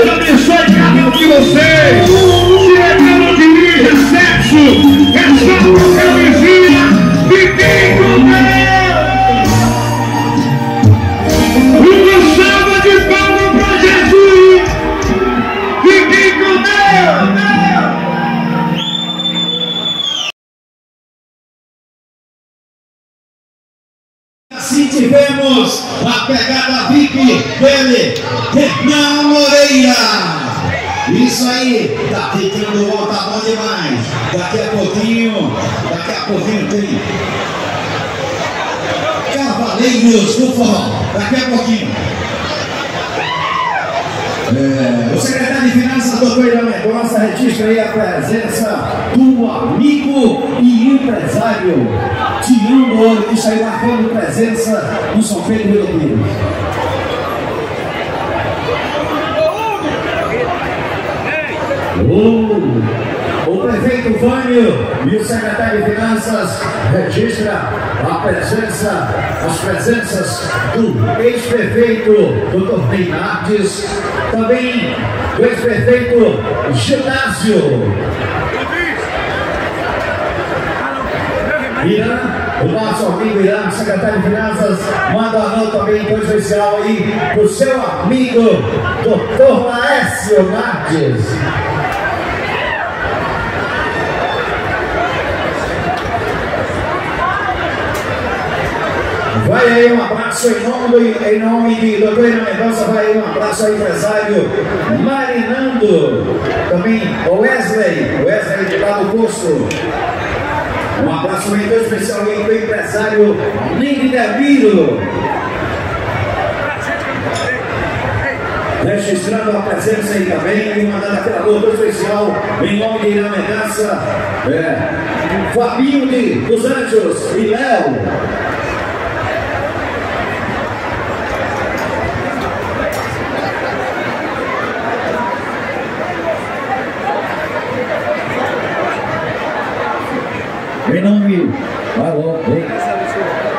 Deus abençoe cada um de vocês. Chegando de mim, recesso. É só a pegada VIP dele, Renan Moreira. Isso aí, tá ficando bom, tá bom demais. Daqui a pouquinho, daqui a pouquinho tem Cavaleiros do Forró. Daqui a pouquinho. É, o secretário de Finanças, doutor Irã Mendonça, registra aí a presença do amigo e empresário Tião Ouro, que está aí marcando presença no São Pedro Rio Pires. O, o prefeito Vânio e o secretário de Finanças registra a presença, as presenças do ex-prefeito Dr. Bernardes, também do ex-prefeito Ginásio. Irã, o nosso amigo Irã, secretário de Finanças, manda um alô também tão especial aí pro seu amigo Dr. Laércio Nardes. Vai aí um abraço em nome, em nome de doutor Irã Mendonça, vai aí um abraço ao empresário Marinando, também Wesley, Wesley de lá do Poço. Um abraço muito especial aí para o empresário Nini Delmiro. Registrando a presença aí também, mandando aquele alô todo especial em nome de Irã Mendonça, é, Fabinho de, dos Anjos e Léo. Vem, nome, vai logo, vem.